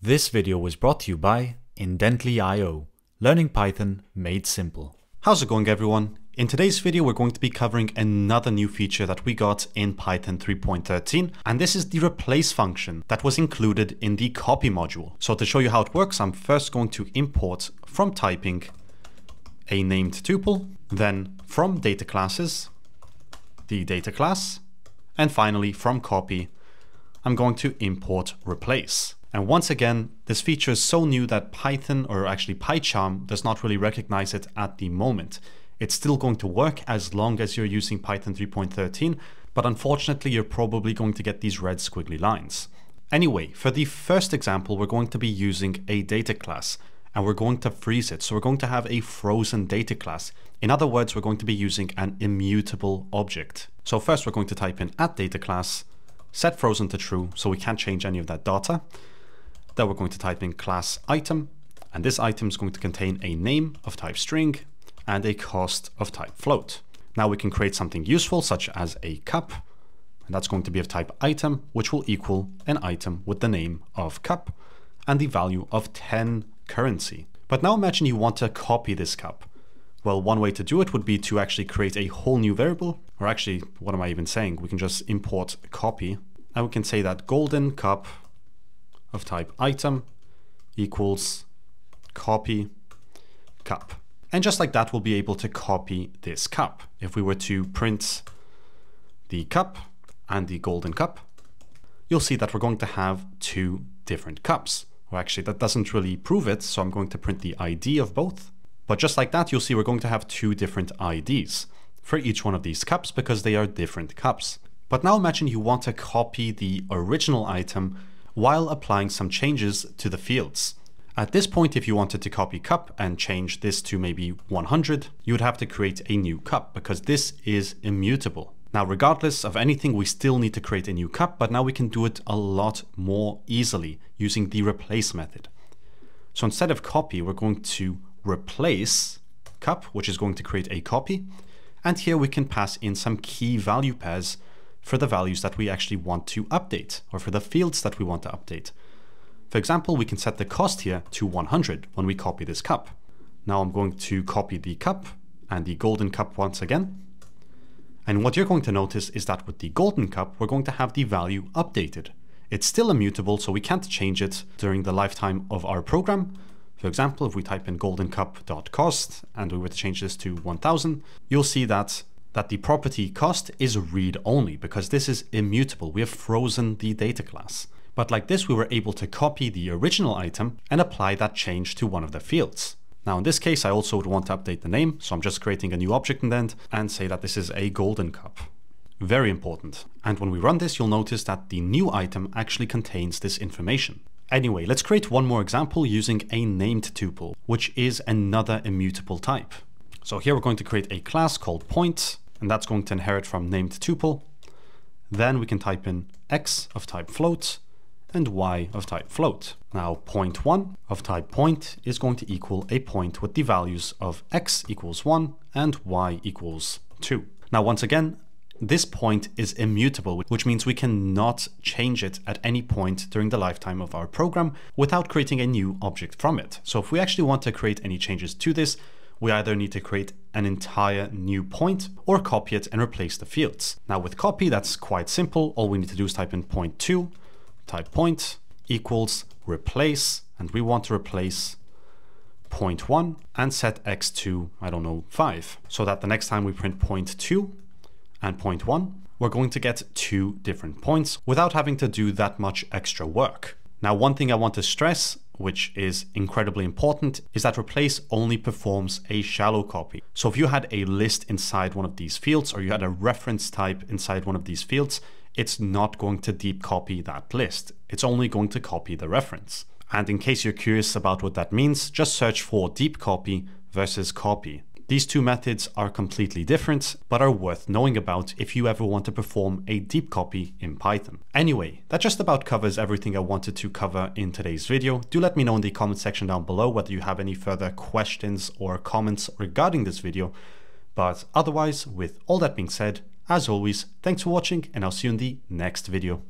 This video was brought to you by Indently.io, learning Python made simple. How's it going everyone? In today's video we're going to be covering another new feature that we got in Python 3.13 and this is the replace function that was included in the copy module. So to show you how it works I'm first going to import from typing a named tuple, then from data classes, the data class, and finally from copy I'm going to import replace. And once again, this feature is so new that Python, or actually PyCharm, does not really recognize it at the moment. It's still going to work as long as you're using Python 3.13, but unfortunately you're probably going to get these red squiggly lines. Anyway, for the first example, we're going to be using a data class, and we're going to freeze it. So we're going to have a frozen data class. In other words, we're going to be using an immutable object. So first we're going to type in at data class, set frozen to true, so we can't change any of that data. Then we're going to type in class item, and this item is going to contain a name of type string and a cost of type float. Now we can create something useful such as a cup, and that's going to be of type item, which will equal an item with the name of cup and the value of 10 currency. But now imagine you want to copy this cup. Well, one way to do it would be to actually create a whole new variable, or actually, what am I even saying? We can just import copy, and we can say that golden cup of type item equals copy cup. And just like that, we'll be able to copy this cup. If we were to print the cup and the golden cup, you'll see that we're going to have two different cups. Well, actually, that doesn't really prove it, so I'm going to print the ID of both. But just like that, you'll see we're going to have two different IDs for each one of these cups because they are different cups. But now imagine you want to copy the original item while applying some changes to the fields. At this point, if you wanted to copy cup and change this to maybe 100, you would have to create a new cup because this is immutable. Now, regardless of anything, we still need to create a new cup, but now we can do it a lot more easily using the replace method. So instead of copy, we're going to replace cup, which is going to create a copy. And here we can pass in some key value pairs for the values that we actually want to update or for the fields that we want to update. For example, we can set the cost here to 100 when we copy this cup. Now I'm going to copy the cup and the golden cup once again. And what you're going to notice is that with the golden cup, we're going to have the value updated. It's still immutable, so we can't change it during the lifetime of our program. For example, if we type in goldencup.cost and we were to change this to 1000, you'll see that that the property cost is read only because this is immutable. We have frozen the data class. But like this, we were able to copy the original item and apply that change to one of the fields. Now in this case, I also would want to update the name. So I'm just creating a new object indent and say that this is a golden cup. Very important. And when we run this, you'll notice that the new item actually contains this information. Anyway, let's create one more example using a named tuple, which is another immutable type. So here we're going to create a class called point and that's going to inherit from named tuple. Then we can type in x of type float and y of type float. Now point one of type point is going to equal a point with the values of x equals one and y equals two. Now once again, this point is immutable, which means we cannot change it at any point during the lifetime of our program without creating a new object from it. So if we actually want to create any changes to this, we either need to create an entire new point or copy it and replace the fields. Now with copy, that's quite simple. All we need to do is type in point two, type point equals replace, and we want to replace point one and set x to, I don't know, five. So that the next time we print point two and point one, we're going to get two different points without having to do that much extra work. Now, one thing I want to stress which is incredibly important, is that replace only performs a shallow copy. So if you had a list inside one of these fields or you had a reference type inside one of these fields, it's not going to deep copy that list. It's only going to copy the reference. And in case you're curious about what that means, just search for deep copy versus copy. These two methods are completely different, but are worth knowing about if you ever want to perform a deep copy in Python. Anyway, that just about covers everything I wanted to cover in today's video. Do let me know in the comment section down below whether you have any further questions or comments regarding this video. But otherwise, with all that being said, as always, thanks for watching and I'll see you in the next video.